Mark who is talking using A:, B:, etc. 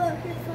A: 乐う。